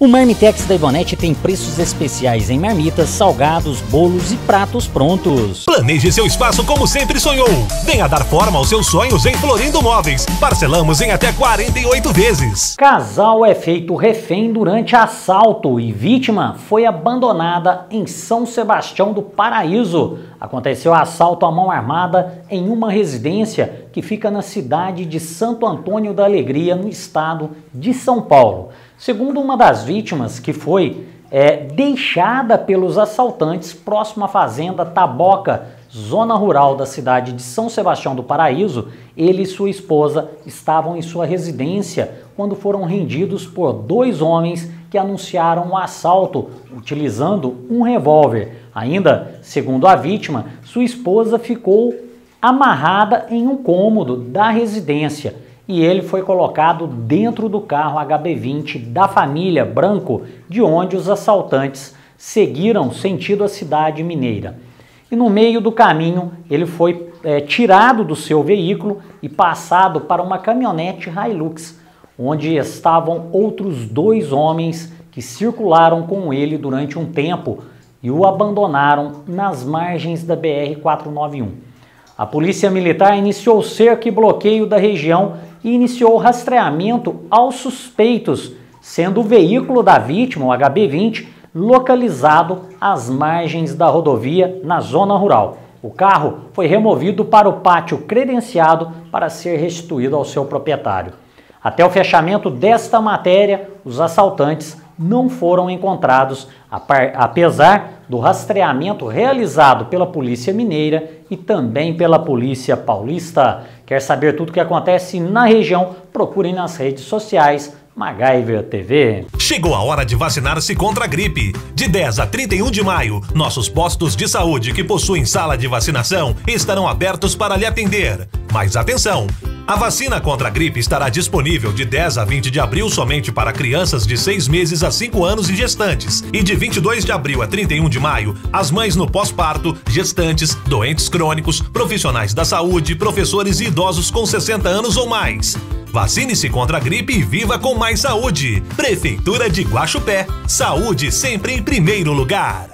O Marmitex da Ivonete tem preços especiais em marmitas, salgados, bolos e pratos prontos. Planeje seu espaço como sempre sonhou. Venha dar forma aos seus sonhos em Florindo Móveis. Parcelamos em até 48 vezes. Casal é feito refém durante assalto e vítima foi abandonada em São Sebastião do Paraíso. Aconteceu assalto à mão armada em uma residência que fica na cidade de Santo Antônio da Alegria, no estado de São Paulo. Segundo uma das vítimas, que foi é, deixada pelos assaltantes próximo à fazenda Taboca, zona rural da cidade de São Sebastião do Paraíso, ele e sua esposa estavam em sua residência quando foram rendidos por dois homens que anunciaram o um assalto utilizando um revólver. Ainda, segundo a vítima, sua esposa ficou amarrada em um cômodo da residência e ele foi colocado dentro do carro HB20 da família branco, de onde os assaltantes seguiram sentido a cidade mineira. E no meio do caminho ele foi é, tirado do seu veículo e passado para uma caminhonete Hilux, onde estavam outros dois homens que circularam com ele durante um tempo e o abandonaram nas margens da BR-491. A Polícia Militar iniciou cerco e bloqueio da região e iniciou rastreamento aos suspeitos, sendo o veículo da vítima, o HB20, localizado às margens da rodovia na zona rural. O carro foi removido para o pátio credenciado para ser restituído ao seu proprietário. Até o fechamento desta matéria, os assaltantes não foram encontrados, apesar do rastreamento realizado pela Polícia Mineira e também pela Polícia Paulista. Quer saber tudo o que acontece na região? Procurem nas redes sociais MacGyver TV. Chegou a hora de vacinar-se contra a gripe. De 10 a 31 de maio, nossos postos de saúde que possuem sala de vacinação estarão abertos para lhe atender. Mas atenção! A vacina contra a gripe estará disponível de 10 a 20 de abril somente para crianças de 6 meses a 5 anos e gestantes. E de 22 de abril a 31 de maio, as mães no pós-parto, gestantes, doentes crônicos, profissionais da saúde, professores e idosos com 60 anos ou mais. Vacine-se contra a gripe e viva com mais saúde. Prefeitura de Guaxupé. Saúde sempre em primeiro lugar.